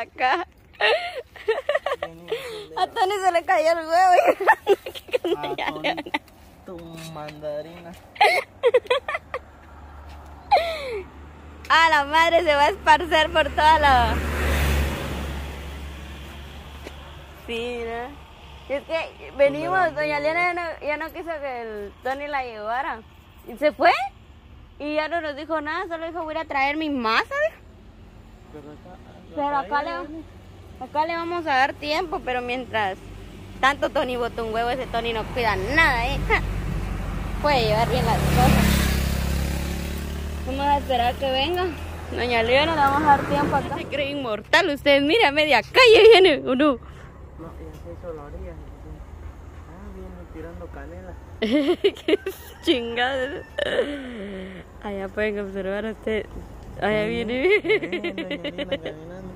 acá. A Tony se le cayó el huevo Tony, Leona. tu mandarina. Ah, la madre se va a esparcer por toda la. Sí, ¿no? Es que venimos, doña Elena ya no, ya no quiso que el Tony la llevara. Y se fue. Y ya no nos dijo nada, solo dijo voy a a traer mi masa. dijo. Pero Pero acá le, acá le vamos a dar tiempo, pero mientras tanto Tony botó un huevo, ese Tony no cuida nada, ¿eh? Ja. Puede llevar bien las cosas. Vamos a esperar que venga. Doña Leona, le vamos a dar tiempo acá. Se cree inmortal, ustedes mira, a media calle viene, ¿o no? No, ya se hizo la orilla. Ah, viene tirando canela. Qué chingada. Allá pueden observar a usted. Allá viene. Lina caminando.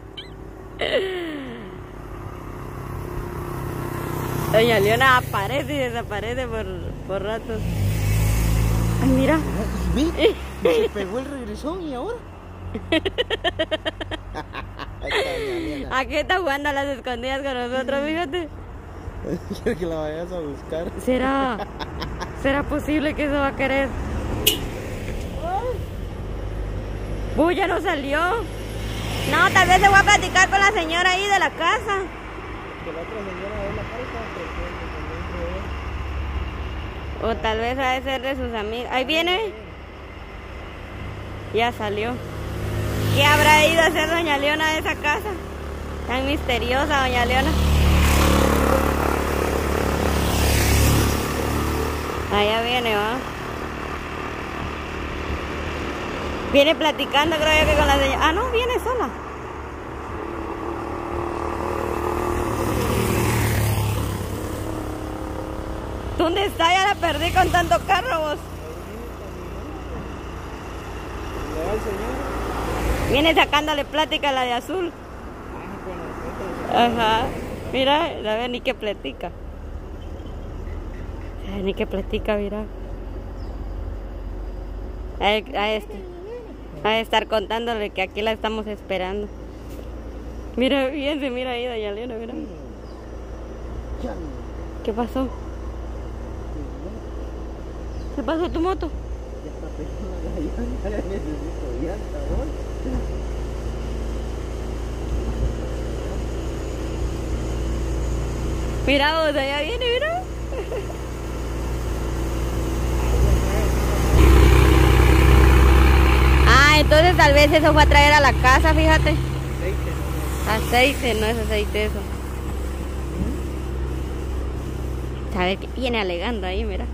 Doña Leona aparece y desaparece por, por ratos. Ay, mira. ¿y ve? Se pegó el regresón y ahora. Ahí. Aquí está jugando a las escondidas con nosotros, fíjate. Quiero que la vayas a buscar. ¿Será, será posible que eso va a querer? Uy, ya no salió. No, tal vez se va a platicar con la señora ahí de la casa. Que la otra señora de la que también O tal vez ha de ser de sus amigas. Ahí viene. Ya salió. ¿Qué habrá ido a hacer doña Leona de esa casa? Tan misteriosa doña Leona. Allá viene, va. Viene platicando, creo yo que con la señora. Ah, no, viene sola. ¿Dónde está? Ya la perdí con tanto carro vos. Viene sacándole plática a la de azul. Ajá. Mira, a ver ni que platica. Ay, ni que platica, mira. A este. A de estar contándole que aquí la estamos esperando. Mira, fíjense, mira ahí, doña Leona, mira. ¿Qué pasó? ¿Qué pasó tu moto? Mira vos, allá viene, mira. Ah, entonces tal vez eso fue a traer a la casa, fíjate. Aceite, ¿no? Aceite, no es aceite eso. ¿Sabe qué viene alegando ahí, mira?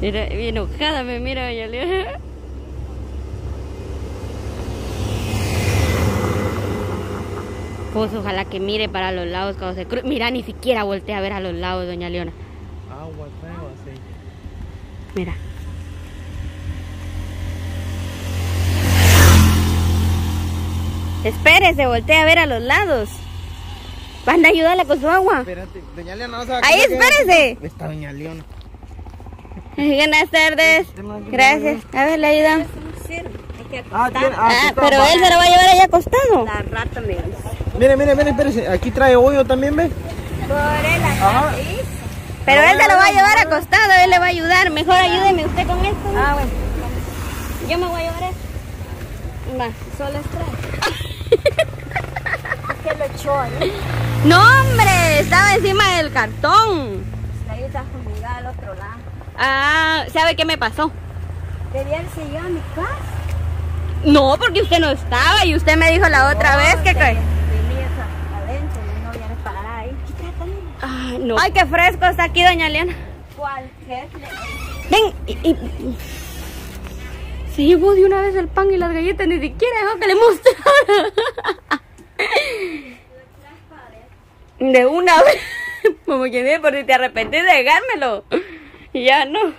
Mira, bien enojada me mira doña Leona. Pues ojalá que mire para los lados cuando se cruce. Mira, ni siquiera voltea a ver a los lados, doña Leona. Agua, fuego, aceite. Mira. Espérese, voltea a ver a los lados. Van a ayudarla con su agua. Espérate, doña Leona, ¿no se va a Ahí, que- espérese. Está doña Leona. Buenas tardes. Gracias. A ver, le ayudamos. Ah, ah, Ah, pero él se lo va a llevar allá acostado. La rata me Mire, mire, mire, espérese. Aquí trae hoyo también, ¿ve? Por él Ajá. Pero él se lo va a llevar acostado, él le va a ayudar. Mejor ayúdeme usted con esto. Ah, bueno. Yo me voy a llevar esto. Va. Solo es ¿Qué lo echó ahí? No, hombre, estaba encima del cartón. Ahí está fumigada al otro lado. Ah, ¿sabe qué me pasó? Quería el sillón a mi casa. No, porque usted no estaba y usted me dijo la otra vez que... que- adentro y no vienes para ahí. ¿Qué trata, nena? Ay, no. Ay, qué fresco está aquí, doña Leona. ¿Cuál? ¿Qué es? Ven, y, y- Se llevó de una vez el pan y las galletas, ni siquiera dejó que le mostrara. De una vez. Como que dice, por si te arrepentís de dejármelo. Y ya no.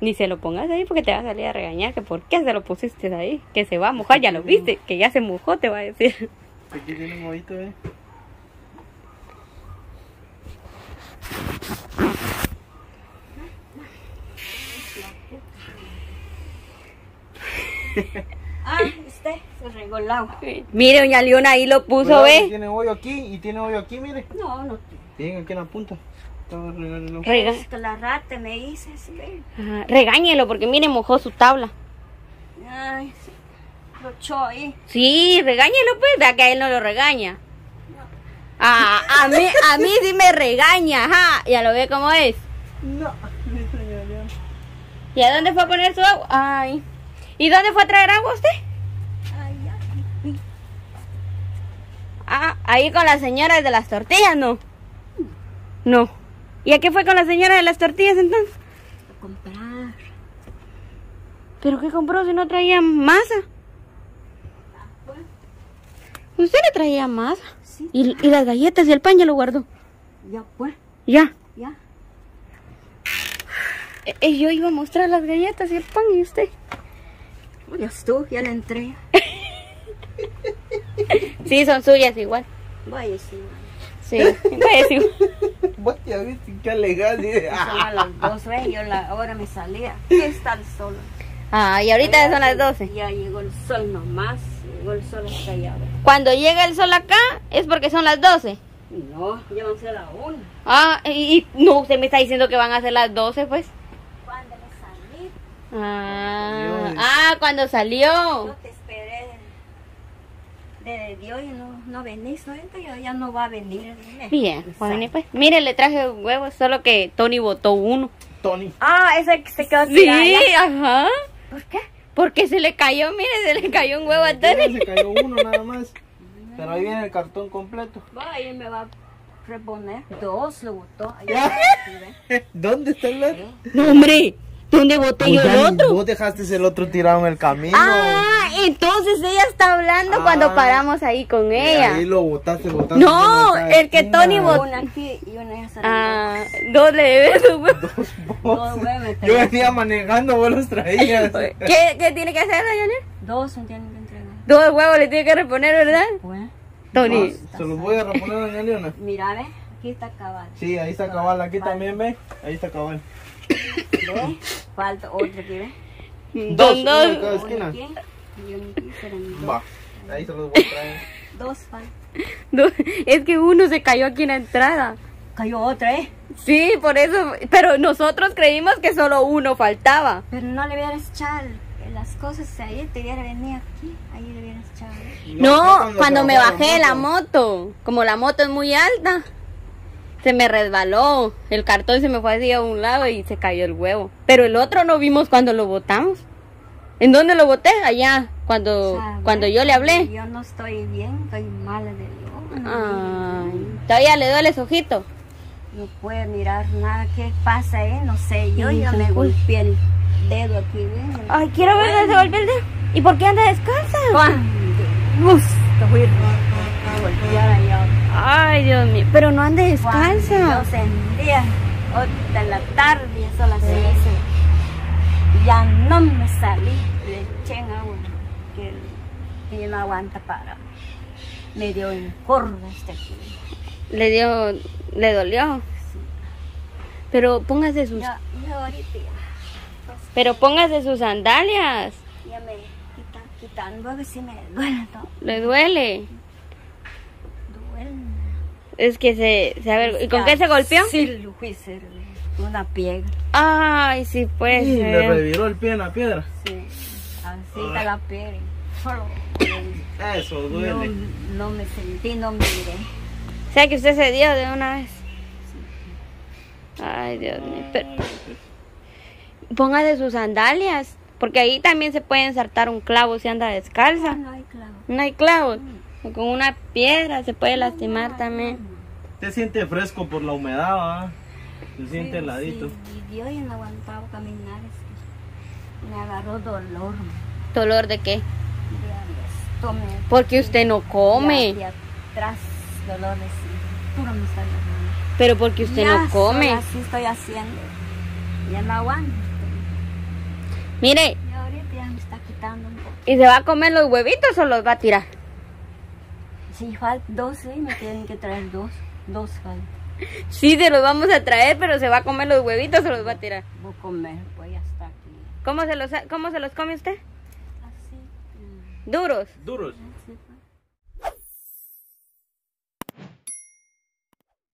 Ni se lo pongas ahí porque te va a salir a regañar. Que por qué se lo pusiste ahí. Que se va a mojar, ya lo viste. Que ya se mojó, te va a decir. Aquí tiene un movito, eh. Ah, este se regó el agua. Mire, doña Leona ahí lo puso, Cuidado ¿ve? Tiene hoyo aquí y tiene hoyo aquí, mire. No, no. Tiene aquí en la punta. Rega- Es que la rata me dice, sí, ve. Ajá, regáñelo porque mire, mojó su tabla. Ay, sí. Lo echó ahí. Sí, regáñelo pues, vea que a él no lo regaña. Ah, a mí, a mí sí me regaña, ajá. Ya lo ve cómo es. No, dice doña Leona. ¿Y a dónde fue a poner su agua? Ay. ¿Y dónde fue a traer agua usted? Ay, ay. Ah, ahí con las señoras de las tortillas, ¿no? No. ¿Y a qué fue con la señora de las tortillas entonces? A comprar. ¿Pero qué compró si no traía masa? Pues, Usted le traía masa. sí. ¿Y, y las galletas y el pan ya lo guardó? Ya pues, Ya. ya. Eh, yo iba a mostrar las galletas y el pan y usted. Ya estuvo, ya le entré. Sí, son suyas igual. Vaya, sí. Sí. Vaya, sí. Vos ya viste qué legal. Son a las dos, ¿ves? Yo la, ahora me salía. Está el sol. Ah, y ahorita ya son las 12. Ya llegó el sol nomás. Llegó el sol hasta allá. Cuando llega el sol acá es porque son las 12. No, ya van a ser la una. Ah, y, y- no, usted me está diciendo que van a ser las 12, pues. ¿Cuándo me salí? Ah, Dios. ah cuando salió. te esperé de Dios y no, no venís. ¿no? Entonces ya, no va a venir. Bien, venir, pues. Mire, le traje huevos, solo que Tony botó uno. Tony. Ah, ese que se quedó Sí, tirado allá. ajá. ¿Por qué? Porque se le cayó, mire, se le cayó un huevo a Tony. Se cayó uno nada más. Pero ahí viene el cartón completo. Va, ahí me va a reponer. Dos lo botó. ¿Dónde está el otro? No, hombre, ¿dónde boté yo el otro? Vos dejaste el otro tirado en el camino. Ah, entonces ella está hablando Ah. cuando paramos ahí con Y ella. Ahí lo botaste, botaste. No, el que. Tony botó. Una aquí y una en esa. Ah, dos le debes su huevo. Dos Dos vos. huevos Yo venía manejando, vos los traías. ¿Qué, qué tiene que hacer, doña Leonor? Dos tienen que entregar. Dos huevos le tiene que reponer, ¿verdad? Pues, Tony. Se los voy a reponer doña Leona. mira, ve. Aquí está cabal. Sí, ahí está cabal. Aquí también, ve. Ahí está cabal. ¿Ve? Falta otro aquí, ve. Dos, uno dos. de cada Uno esquina. aquí y serán dos. Va. Ahí se los voy a traer. Dos falta. dos. Es que uno se cayó aquí en la entrada. Cayó otra, ¿eh? Sí, por eso. Pero nosotros creímos que solo uno faltaba. Pero no le hubieras echado las cosas ahí. Te hubiera venido aquí. Ahí le hubieras echado. ¿eh? No, cuando se me bajé de la moto. moto, como la moto es muy alta, se me resbaló. El cartón se me fue así a un lado y se cayó el huevo. Pero el otro no vimos cuando lo botamos. ¿En dónde lo boté? Allá, cuando, cuando yo le hablé. Yo no estoy bien. Estoy mala de Dios. Ay, todavía le duele su ojito. No puede mirar nada. ¿Qué pasa, eh? No sé. Yo Sí, ya me golpeé el dedo aquí, ¿ves? Ay, quiero ver dónde se golpeó el dedo. ¿Y por qué anda descalza? Cuando gusto fui a golpear allá. Ay, Dios mío. Pero no ande Cuando descalza. Yo sentía otra de la tarde, eso las seis. Ya no me salí, le eché en agua, que, que no aguanta para. Me dio en corva este aquí. Le dio, le dolió. Pero póngase sus, Ya, ya ahorita ya, pero póngase sus sandalias. ya me quita, quitando, a ver si me duele todo. Le. Duele. Es que se, se aver- ¿Y con qué se golpeó? Sí, una piedra. Ay, sí puede Sí, le ser. reviró el pie en la piedra. Sí, así está la piedra. Eso No, duele. no me sentí, no miré. O sea que usted se dio de una vez. Ay, Dios mío. Pero... Póngase sus sandalias. Porque ahí también se puede ensartar un clavo si anda descalza. No hay clavo. No hay clavos. O con una piedra se puede lastimar también. Se siente fresco por la humedad, ¿va? Se siente heladito. sí, y yo ya no aguantaba caminar. es que me agarró dolor ¿Dolor de qué? de estómago. Porque usted no come. de atrás, dolor de cintura me está. Pero porque usted Ya, no come. Así estoy haciendo. Ya no aguanto. Mire, Y ahorita ya me está quitando un poco. ¿y se va a comer los huevitos o los va a tirar? Si falta dos, sí, me tienen que traer dos. Dos falta. Sí, se los vamos a traer, pero se va a comer los huevitos o los va a tirar. Voy a comer, pues ya está aquí. ¿Cómo se los, cómo se los come usted? Así. Duros. Duros.